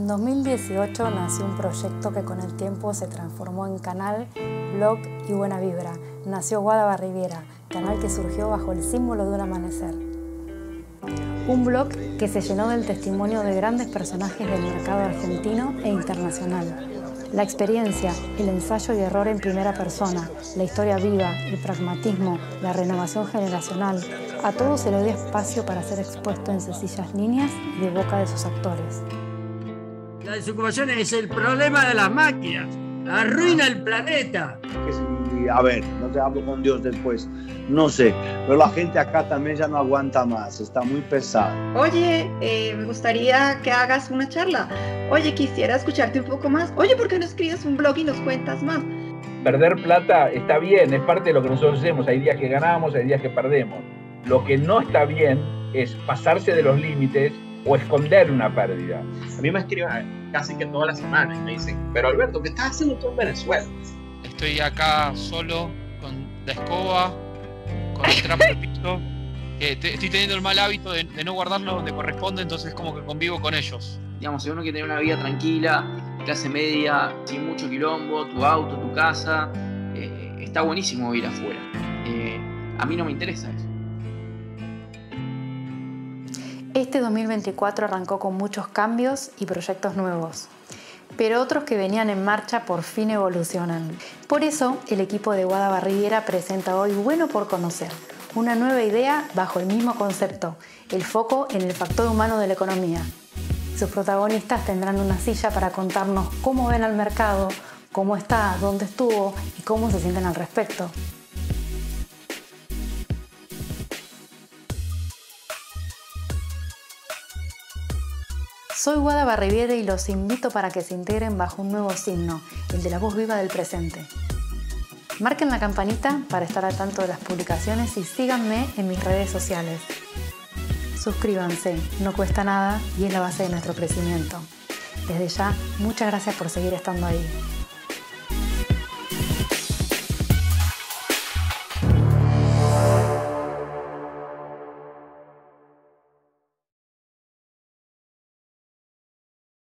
2018 nació un proyecto que con el tiempo se transformó en canal, blog y buena vibra. Nació Guada Barriviera, canal que surgió bajo el símbolo de un amanecer. Un blog que se llenó del testimonio de grandes personajes del mercado argentino e internacional. La experiencia, el ensayo y error en primera persona, la historia viva, el pragmatismo, la renovación generacional, a todo se le dio espacio para ser expuesto en sencillas líneas y de boca de sus actores. La desocupación es el problema de las máquinas, arruina el planeta a ver, no te hablo con Dios después, no sé, pero la gente acá también ya no aguanta más, está muy pesado. Oye, eh, me gustaría que hagas una charla. Oye, quisiera escucharte un poco más. Oye, ¿por qué no escribes un blog y nos cuentas más? Perder plata está bien, es parte de lo que nosotros hacemos. Hay días que ganamos, hay días que perdemos. Lo que no está bien es pasarse de los límites o esconder una pérdida. A mí me escriben casi que todas las semanas y me dicen, pero Alberto, ¿qué estás haciendo tú en Venezuela? estoy acá solo con la escoba, con el trapo de piso. Que estoy teniendo el mal hábito de, no guardarlo donde corresponde, entonces como que convivo con ellos. Digamos, si uno quiere tener una vida tranquila, clase media, sin mucho quilombo, tu auto, tu casa, eh, está buenísimo vivir afuera. Eh, a mí no me interesa eso. Este 2024 arrancó con muchos cambios y proyectos nuevos pero otros que venían en marcha por fin evolucionan. Por eso, el equipo de Guada Barriera presenta hoy Bueno por Conocer, una nueva idea bajo el mismo concepto, el foco en el factor humano de la economía. Sus protagonistas tendrán una silla para contarnos cómo ven al mercado, cómo está, dónde estuvo y cómo se sienten al respecto. Soy Guada Barriviere y los invito para que se integren bajo un nuevo signo, el de la voz viva del presente. Marquen la campanita para estar al tanto de las publicaciones y síganme en mis redes sociales. Suscríbanse, no cuesta nada y es la base de nuestro crecimiento. Desde ya, muchas gracias por seguir estando ahí.